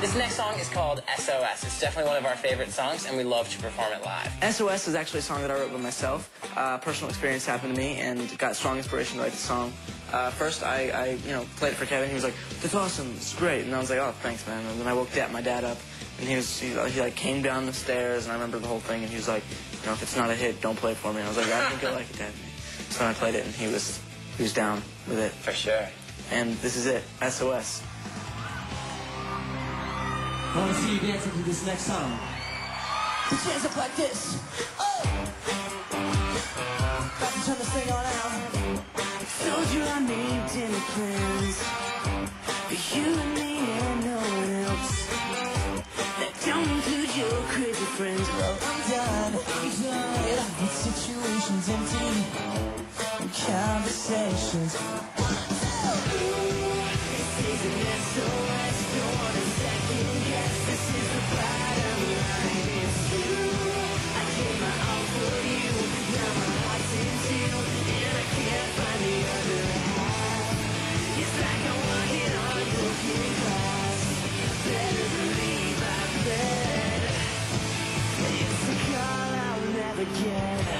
This next song is called SOS. It's definitely one of our favorite songs, and we love to perform it live. SOS is actually a song that I wrote by myself. Uh, personal experience happened to me, and got strong inspiration to write the song. Uh, first, I, I, you know, played it for Kevin. He was like, "That's awesome. It's great." And I was like, "Oh, thanks, man." And then I woke dad, my dad up, and he was, he, he like came down the stairs, and I remember the whole thing. And he was like, "You know, if it's not a hit, don't play it for me." And I was like, "I think you'll like it, Dad." So I played it, and he was, he was down with it. For sure. And this is it, SOS. I want to see you dancing to this next song. Hands up like this. Oh! About to turn this thing on out. I'll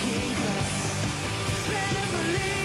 believe.